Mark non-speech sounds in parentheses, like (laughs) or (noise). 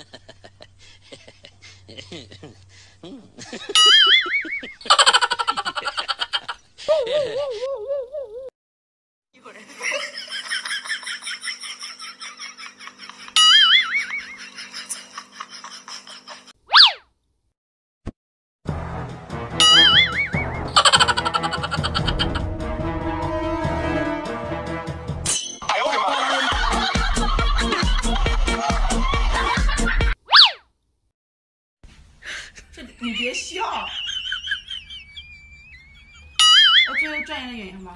(laughs) 음. (laughs) 这你别笑，我 (laughs) 最后转一的眼睛吧。